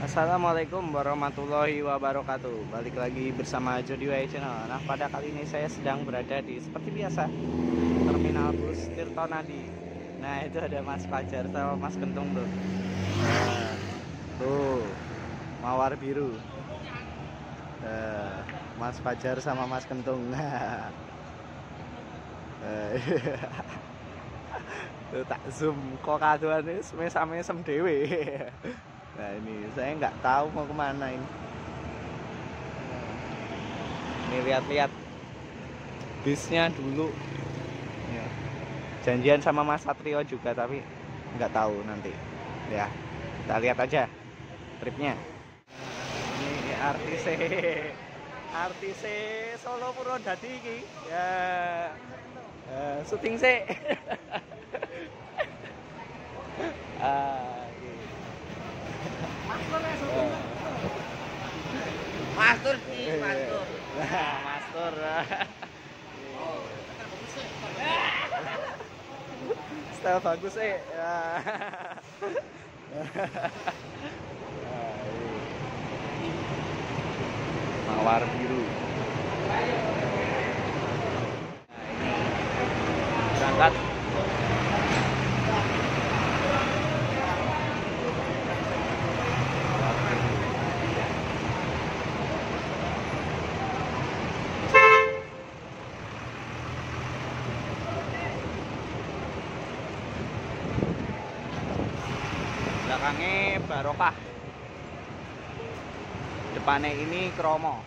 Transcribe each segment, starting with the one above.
Assalamualaikum warahmatullahi wabarakatuh. Balik lagi bersama Jody Way Channel. Nah pada kali ini saya sedang berada di seperti biasa Terminal bus Tirtonadi. Nah itu ada Mas Fajar sama Mas Kentung tuh nah, Tuh Mawar biru. Nah, Mas Fajar sama Mas Kentung. Tuh tak zoom kok kaduan ini mesam-mesem dewe Nah ini saya nggak tahu mau ke mana ini. Ini lihat-lihat bisnya dulu. Ya. Janjian sama Mas Satrio juga tapi nggak tahu nanti. Ya kita lihat aja tripnya. Ini artis artis Solo Purwodadi ini ya uh, syuting sih. ah, Mastur sih, mastur. Mastur. Style bagus eh. Mawar biru. Nah, ini berangkat belakangnya barokah. Depannya ini kromo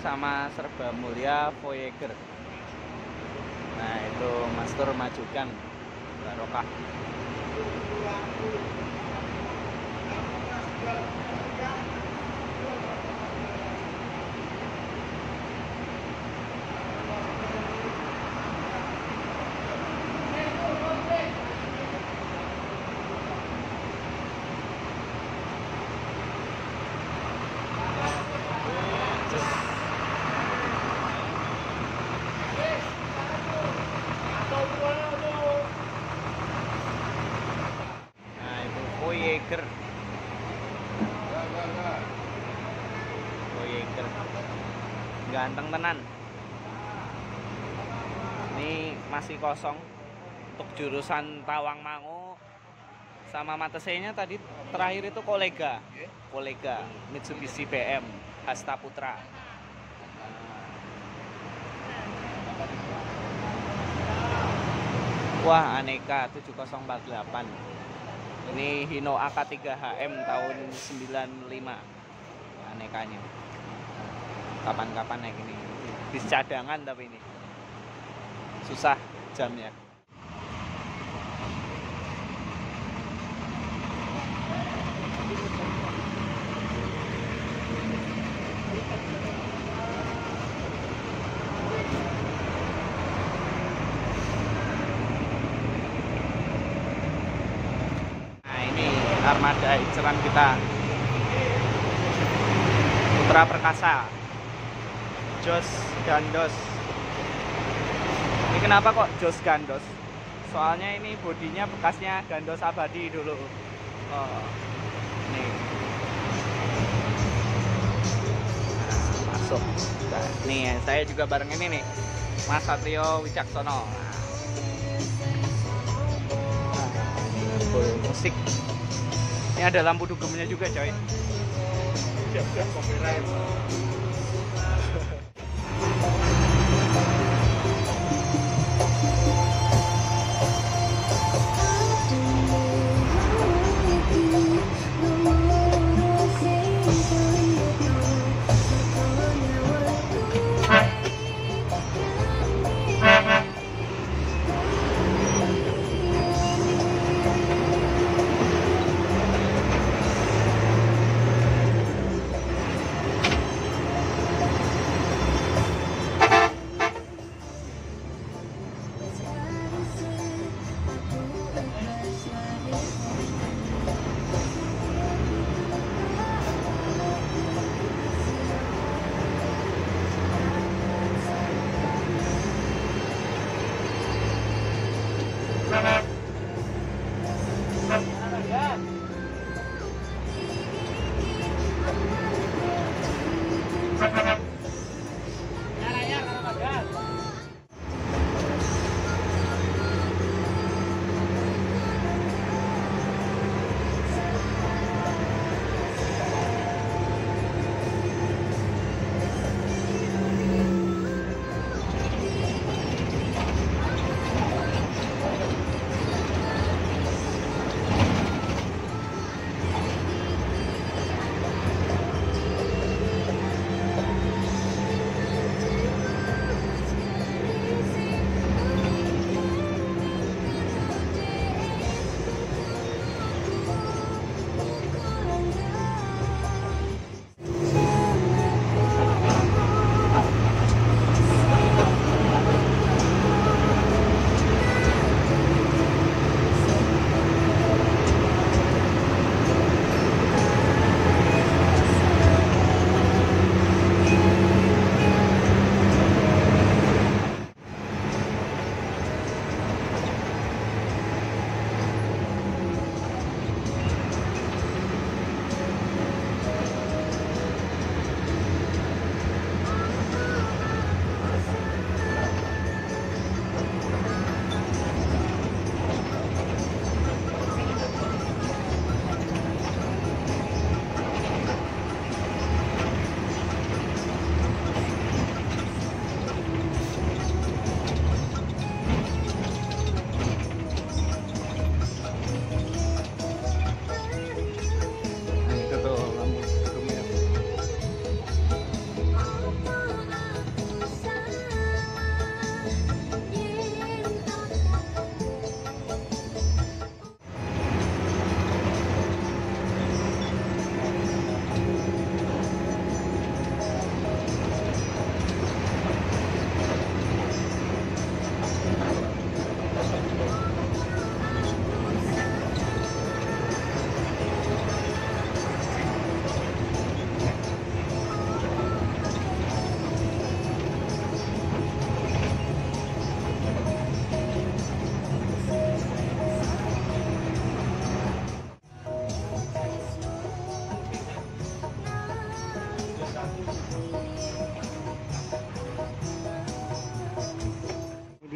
Sama Serba Mulia Voyager. Nah itu master majukan barokah nah itu Voyager Voyager ganteng tenan ini masih kosong untuk jurusan Tawangmangu sama Matesenya tadi terakhir itu kolega kolega Mitsubishi BM Hasta Putra Wah, Aneka 7048. Ini Hino AK3HM tahun 95. Anekanya. Kapan-kapan naik ini. Bis cadangan tapi ini. Susah jamnya. Nah ini armada inceran kita Putra Perkasa Jos Gandos. Ini kenapa kok Jos Gandos? Soalnya ini bodinya bekasnya Gandos Abadi dulu. Oh, Nih Masuk. Nah, Nih saya juga bareng ini nih. Mas Satrio Wicaksono. Nah, musik. Ini ada lampu dugemnya juga coy. Siap-siap copyright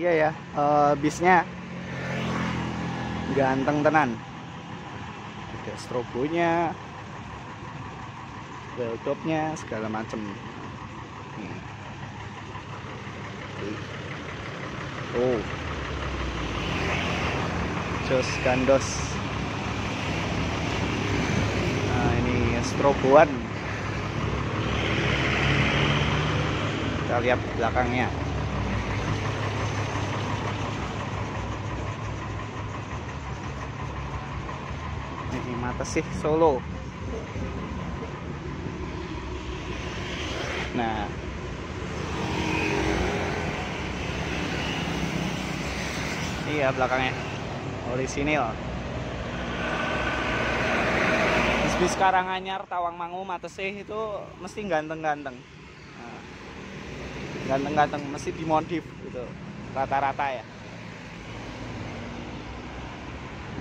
dia ya. Eh, bisnya ganteng tenan. Ada strobonya weltopnya segala macem. Oh. Jos gandos. Nah ini stroboan. Kita lihat belakangnya ini mata sih solo. Nah. Iya belakangnya. Orisinil. Bis-bis Karanganyar Tawangmangu Matesih itu mesti ganteng-ganteng. Nah, ganteng-ganteng mesti dimodif gitu. Rata-rata ya.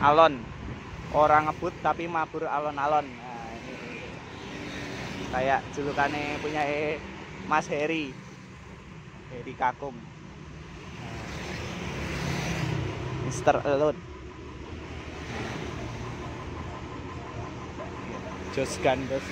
Alon orang ngebut tapi mabur alon-alon. Nah, ini. Kayak julukannya punya eh, Mas Heri. Heri Kakum Nah, Mister Alon Jos Gandos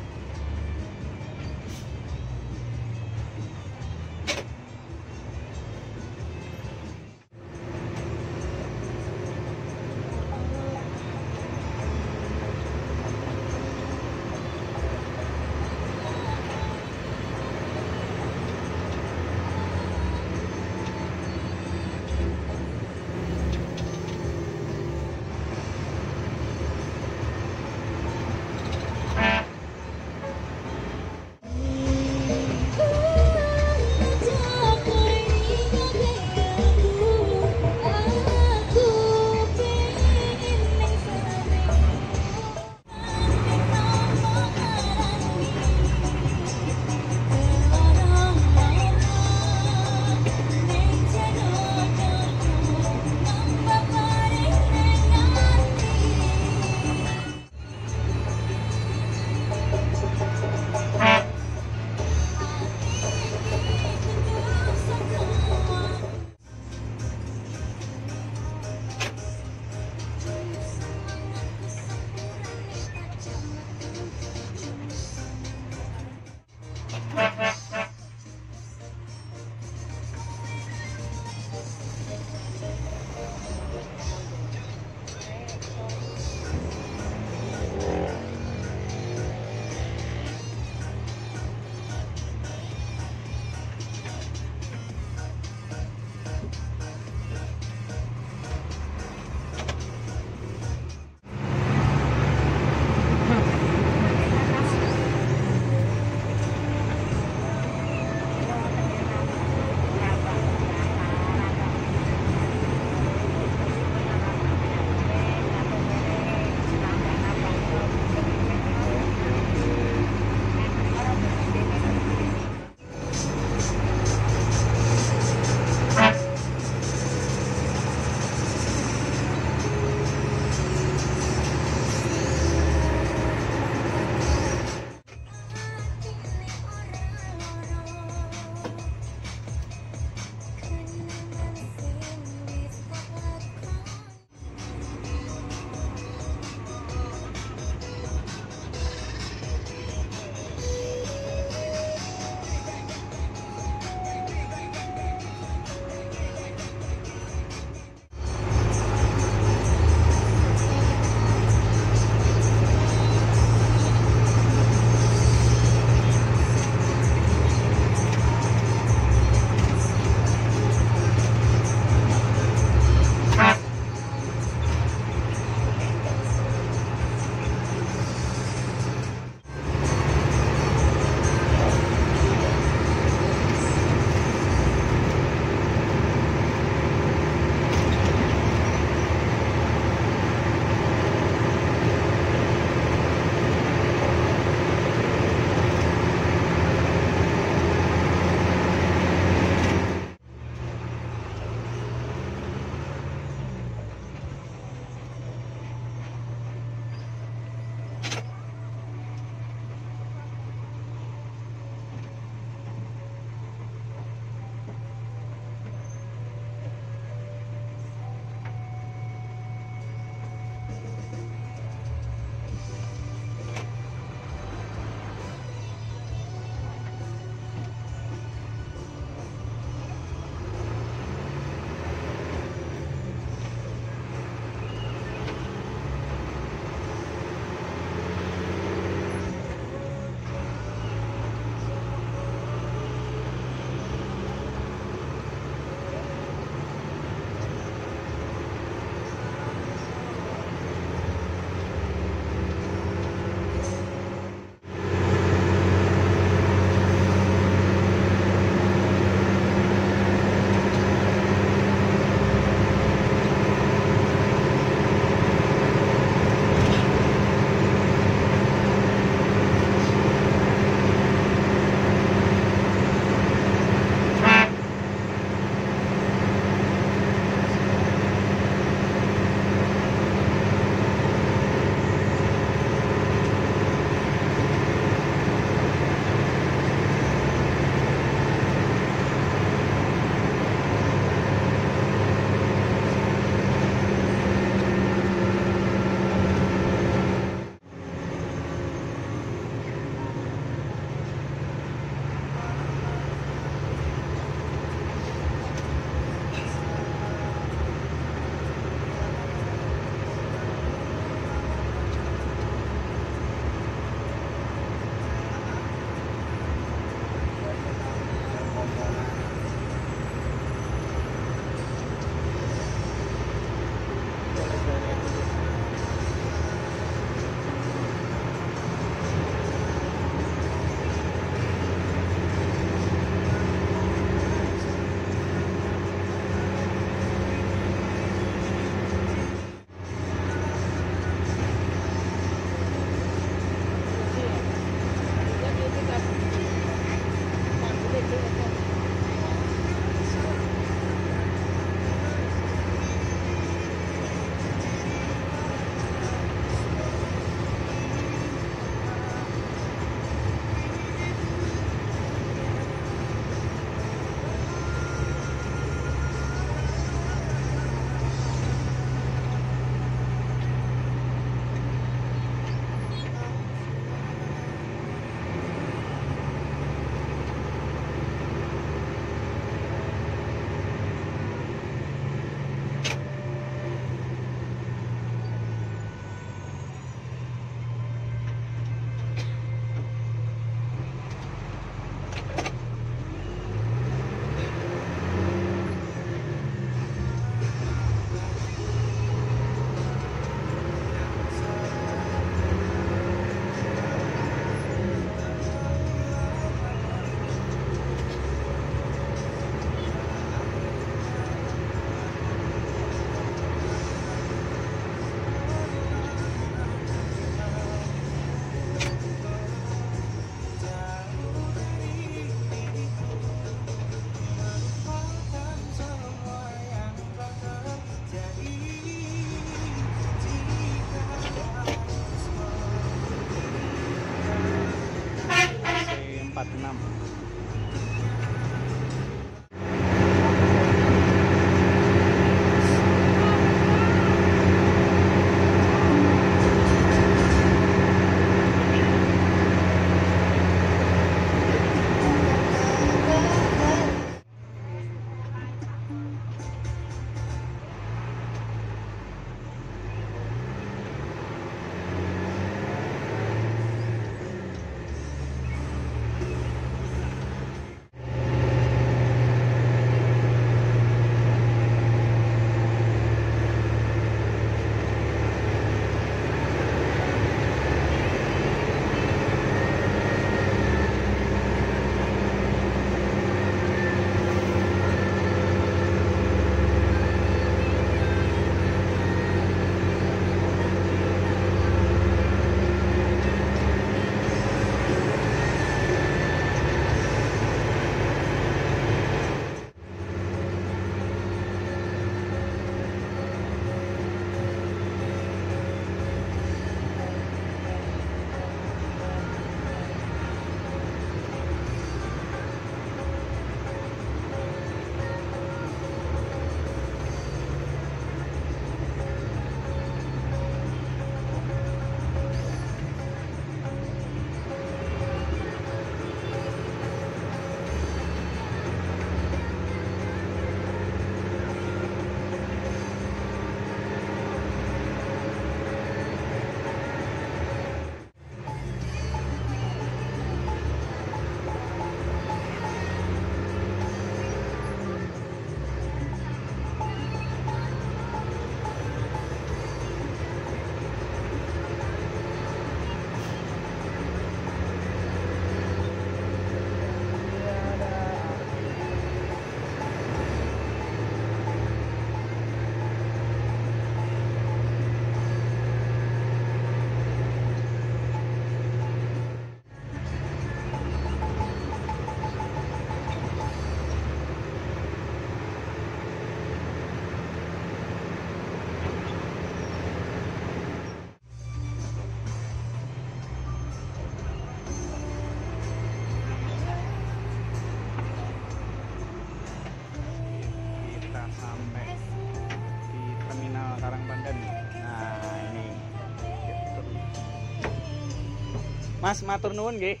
Mas matur nuwun nggih.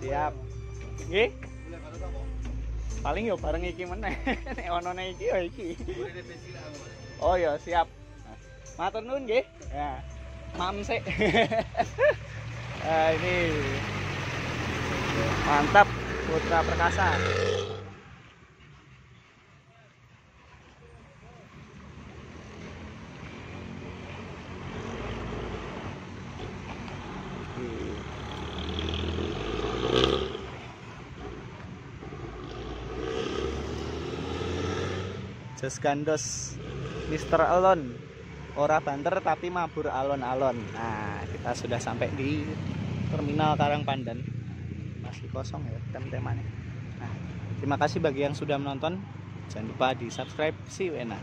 Siap. Nggih. Paling yo bareng iki meneh. Nek ono nek iki yo iki. Oh ya, siap. Matur nuwun nggih. Ya. Mam sik. Ah, ini mantap Putra Perkasa. Just gandos Mr. Alon ora banter tapi mabur alon-alon. Nah kita sudah sampai di terminal Karangpandan. Masih kosong ya tem-temannya nah terima kasih bagi yang sudah menonton. Jangan lupa di subscribe you enak